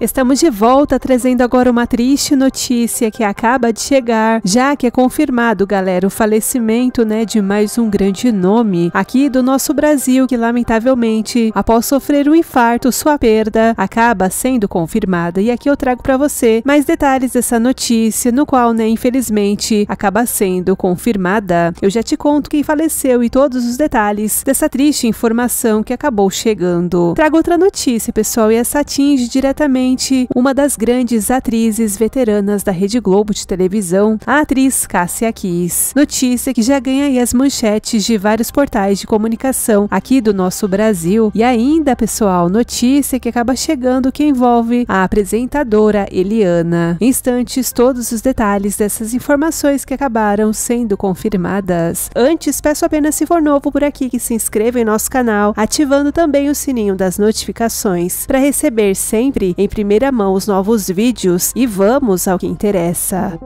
Estamos de volta trazendo agora uma triste notícia que acaba de chegar, já que é confirmado, galera, o falecimento, né, de mais um grande nome aqui do nosso Brasil que lamentavelmente, após sofrer um infarto, sua perda acaba sendo confirmada. E aqui eu trago para você mais detalhes dessa notícia, no qual, né, infelizmente, acaba sendo confirmada. Eu já te conto quem faleceu e todos os detalhes dessa triste informação que acabou chegando. Trago outra notícia, pessoal, e essa atinge diretamente uma das grandes atrizes veteranas da Rede Globo de televisão, a atriz Cássia Kiss. Notícia que já ganha as manchetes de vários portais de comunicação aqui do nosso Brasil. E ainda, pessoal, notícia que acaba chegando que envolve a apresentadora Eliana. Em instantes, todos os detalhes dessas informações que acabaram sendo confirmadas. Antes, peço apenas se for novo por aqui que se inscreva em nosso canal, ativando também o sininho das notificações para receber sempre em primeira mão os novos vídeos e vamos ao que interessa.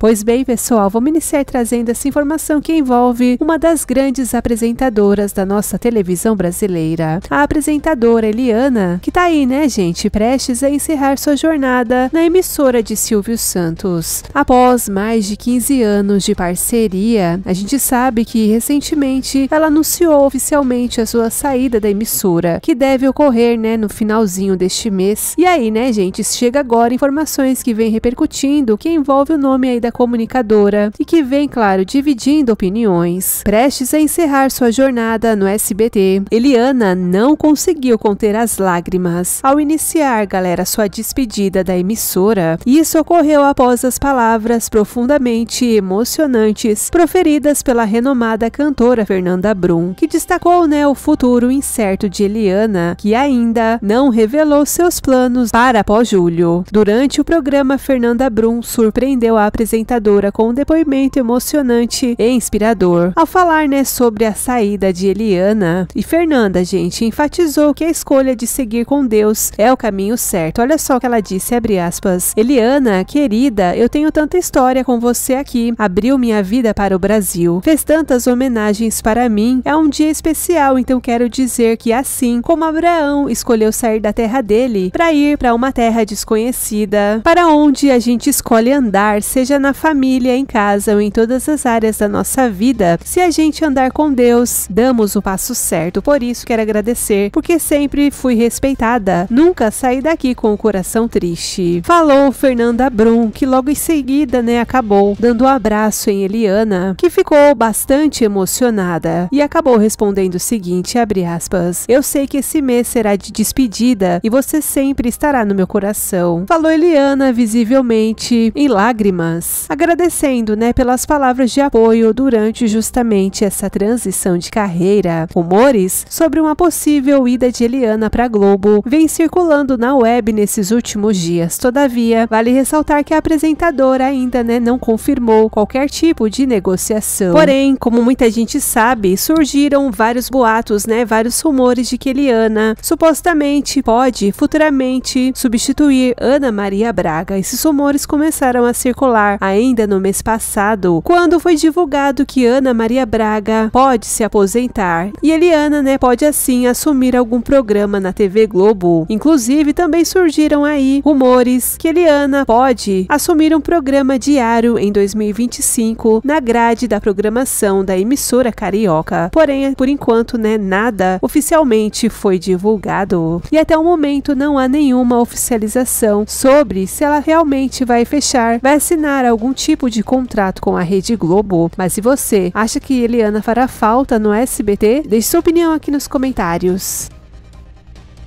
Pois bem, pessoal, vamos iniciar trazendo essa informação que envolve uma das grandes apresentadoras da nossa televisão brasileira, a apresentadora Eliana, que tá aí, né, gente, prestes a encerrar sua jornada na emissora de Silvio Santos. Após mais de 15 anos de parceria, a gente sabe que recentemente ela anunciou oficialmente a sua saída da emissora, que deve ocorrer, né, no finalzinho deste mês. E aí, né, gente, chega agora informações que vem repercutindo que envolve o nome aí da comunicadora e que vem, claro, dividindo opiniões. Prestes a encerrar sua jornada no SBT, Eliana não conseguiu conter as lágrimas ao iniciar, galera, sua despedida da emissora. Isso ocorreu após as palavras profundamente emocionantes proferidas pela renomada cantora Fernanda Brum, que destacou, né, o futuro incerto de Eliana, que ainda não revelou seus planos para pós-julho. Durante o programa, Fernanda Brum surpreendeu a apresentação apresentadora com um depoimento emocionante e inspirador. Ao falar, né, sobre a saída de Eliana e Fernanda, gente, enfatizou que a escolha de seguir com Deus é o caminho certo. Olha só o que ela disse, abre aspas. Eliana, querida, eu tenho tanta história com você aqui. Abriu minha vida para o Brasil. Fez tantas homenagens para mim. É um dia especial, então quero dizer que assim como Abraão escolheu sair da terra dele para ir para uma terra desconhecida, para onde a gente escolhe andar, seja na família, em casa ou em todas as áreas da nossa vida, se a gente andar com Deus, damos o passo certo. Por isso quero agradecer, porque sempre fui respeitada. Nunca saí daqui com o coração triste. Falou Fernanda Brum, que logo em seguida, né, acabou dando um abraço em Eliana, que ficou bastante emocionada e acabou respondendo o seguinte, abre aspas: "Eu sei que esse mês será de despedida e você sempre estará no meu coração." Falou Eliana visivelmente em lágrimas agradecendo, né, pelas palavras de apoio durante justamente essa transição de carreira. Rumores sobre uma possível ida de Eliana para Globo vem circulando na web nesses últimos dias. Todavia, vale ressaltar que a apresentadora ainda, né, não confirmou qualquer tipo de negociação. Porém, como muita gente sabe, surgiram vários boatos, né, vários rumores de que Eliana supostamente pode futuramente substituir Ana Maria Braga. Esses rumores começaram a circular ainda no mês passado, quando foi divulgado que Ana Maria Braga pode se aposentar e Eliana, né, pode assim assumir algum programa na TV Globo. Inclusive, também surgiram aí rumores que Eliana pode assumir um programa diário em 2025 na grade da programação da emissora carioca. Porém, por enquanto, né, nada oficialmente foi divulgado. E até o momento não há nenhuma oficialização sobre se ela realmente vai fechar, vai assinar algum tipo de contrato com a Rede Globo, mas se você acha que Eliana fará falta no SBT, deixe sua opinião aqui nos comentários.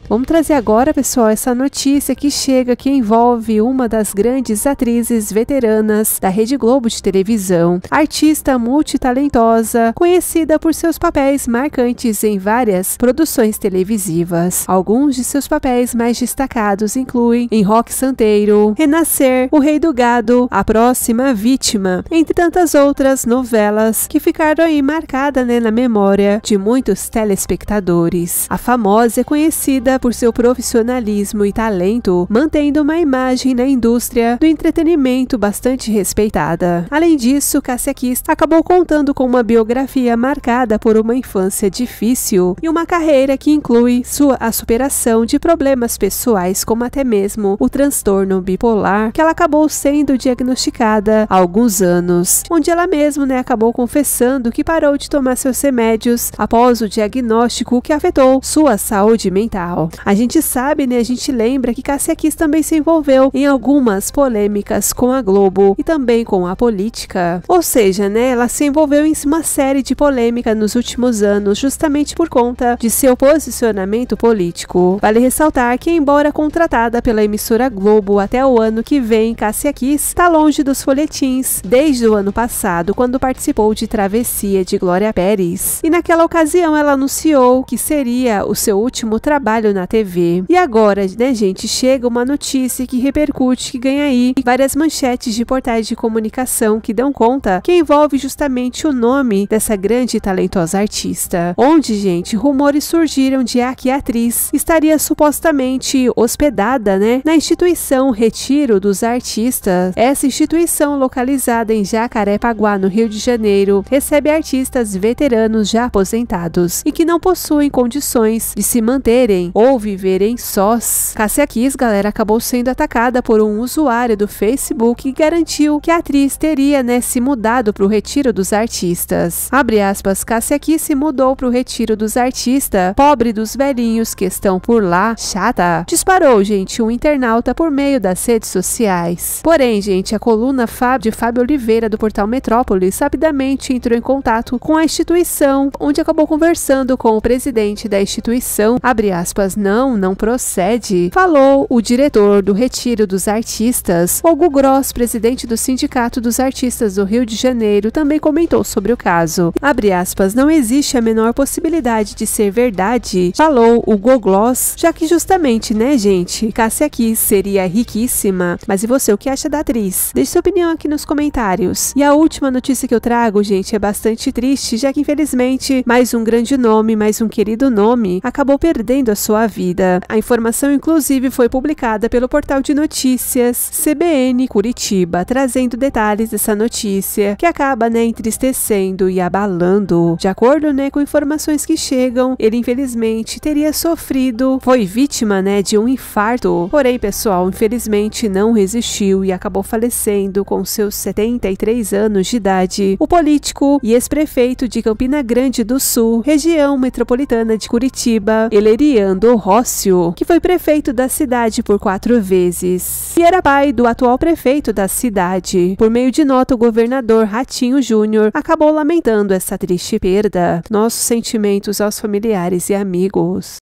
Vamos trazer agora, pessoal, essa notícia que chega que envolve uma das grandes atrizes veteranas da Rede Globo de televisão, artista multitalentosa, conhecida por seus papéis marcantes em várias produções televisivas. Alguns de seus papéis mais destacados incluem em Rock Santeiro, Renascer, O Rei do Gado, A Próxima Vítima, entre tantas outras novelas que ficaram aí marcadas né, na memória de muitos telespectadores. A famosa é conhecida conhecida por seu profissionalismo e talento, mantendo uma imagem na indústria do entretenimento bastante respeitada. Além disso, Cássia Kiss acabou contando com uma biografia marcada por uma infância difícil e uma carreira que inclui sua a superação de problemas pessoais, como até mesmo o transtorno bipolar, que ela acabou sendo diagnosticada há alguns anos, onde ela mesma né, acabou confessando que parou de tomar seus remédios após o diagnóstico que afetou sua saúde mental. A gente sabe, né, a gente lembra que Cassia Kiss também se envolveu em algumas polêmicas com a Globo e também com a política. Ou seja, né, ela se envolveu em uma série de polêmicas nos últimos anos, justamente por conta de seu posicionamento político. Vale ressaltar que, embora contratada pela emissora Globo até o ano que vem, Cássia Kiss está longe dos folhetins desde o ano passado, quando participou de Travessia de Glória Pérez. E naquela ocasião ela anunciou que seria o seu último trabalho na TV. E agora, né, gente, chega uma notícia que repercute, que ganha aí várias manchetes de portais de comunicação que dão conta que envolve justamente o nome dessa grande e talentosa artista. Onde, gente, rumores surgiram de que a atriz estaria supostamente hospedada, né, na instituição Retiro dos Artistas. Essa instituição, localizada em Jacarepaguá, no Rio de Janeiro, recebe artistas veteranos já aposentados e que não possuem condições de se manterem ou viverem sós. Cássia Kiss, galera, acabou sendo atacada por um usuário do Facebook que garantiu que a atriz teria, né, se mudado para o Retiro dos Artistas. Abre aspas, Cássia Kiss se mudou para o Retiro dos Artistas, pobre dos velhinhos que estão por lá, chata. Disparou, gente, um internauta por meio das redes sociais. Porém, gente, a coluna de Fábio Oliveira do portal Metrópolis rapidamente entrou em contato com a instituição, onde acabou conversando com o presidente da instituição. Abre aspas, não, não procede. Falou o diretor do Retiro dos Artistas, Hugo Gross, presidente do Sindicato dos Artistas do Rio de Janeiro, também comentou sobre o caso. Abre aspas, não existe a menor possibilidade de ser verdade, falou o Gogloss, já que justamente, né, gente, Cássia Kiss seria riquíssima. Mas e você, o que acha da atriz? Deixe sua opinião aqui nos comentários. E a última notícia que eu trago, gente, é bastante triste, já que infelizmente mais um grande nome, mais um querido nome, acabou perdendo a vida. A informação, inclusive, foi publicada pelo portal de notícias CBN Curitiba, trazendo detalhes dessa notícia, que acaba, né, entristecendo e abalando. De acordo, né, com informações que chegam, ele infelizmente teria sofrido, foi vítima, né, de um infarto. Porém, pessoal, infelizmente não resistiu e acabou falecendo com seus 73 anos de idade. O político e ex-prefeito de Campina Grande do Sul, região metropolitana de Curitiba, Eleriando Rócio, que foi prefeito da cidade por quatro vezes e era pai do atual prefeito da cidade. Por meio de nota, o governador Ratinho Júnior acabou lamentando essa triste perda. Nossos sentimentos aos familiares e amigos.